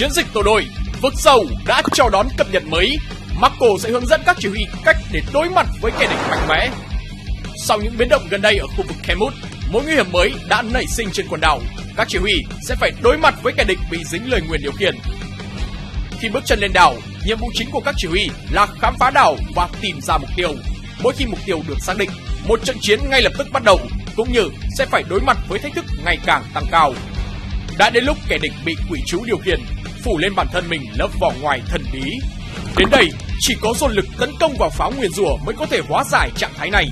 chiến dịch tổ đội vực sâu đã chào đón cập nhật mới. Marco sẽ hướng dẫn các chỉ huy cách để đối mặt với kẻ địch mạnh mẽ. Sau những biến động gần đây ở khu vực Kemut, mối nguy hiểm mới đã nảy sinh trên quần đảo. Các chỉ huy sẽ phải đối mặt với kẻ địch bị dính lời nguyền điều khiển. Khi bước chân lên đảo, nhiệm vụ chính của các chỉ huy là khám phá đảo và tìm ra mục tiêu. Mỗi khi mục tiêu được xác định, một trận chiến ngay lập tức bắt đầu, cũng như sẽ phải đối mặt với thách thức ngày càng tăng cao. Đã đến lúc kẻ địch bị quỷ chú điều khiển, phủ lên bản thân mình lớp vỏ ngoài thần bí. Đến đây, chỉ có dồn lực tấn công vào pháo nguyền rủa mới có thể hóa giải trạng thái này.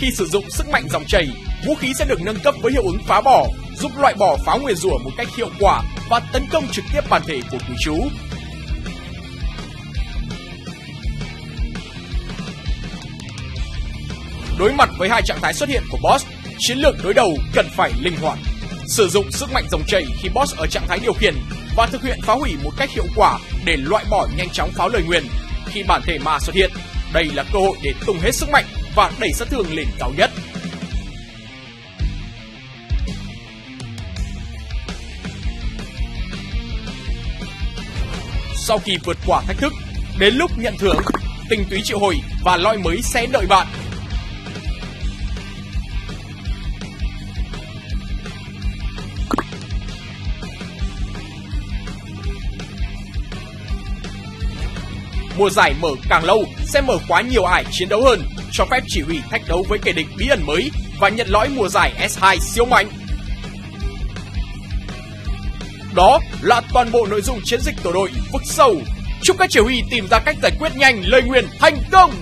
Khi sử dụng sức mạnh dòng chảy, vũ khí sẽ được nâng cấp với hiệu ứng phá bỏ, giúp loại bỏ pháo nguyền rủa một cách hiệu quả và tấn công trực tiếp bản thể của quý chú. Đối mặt với hai trạng thái xuất hiện của boss, chiến lược đối đầu cần phải linh hoạt. Sử dụng sức mạnh dòng chảy khi boss ở trạng thái điều khiển và thực hiện phá hủy một cách hiệu quả để loại bỏ nhanh chóng pháo lời nguyền. Khi bản thể ma xuất hiện, đây là cơ hội để tung hết sức mạnh và đẩy sát thương lên cao nhất. Sau khi vượt qua thách thức, đến lúc nhận thưởng, tinh túy triệu hồi và loại mới sẽ đợi bạn Mùa giải mở càng lâu sẽ mở quá nhiều ải chiến đấu hơn, cho phép chỉ huy thách đấu với kẻ địch bí ẩn mới và nhận lõi mùa giải S2 siêu mạnh. Đó là toàn bộ nội dung chiến dịch tổ đội vực sâu. Chúc các chỉ huy tìm ra cách giải quyết nhanh lời nguyền thành công.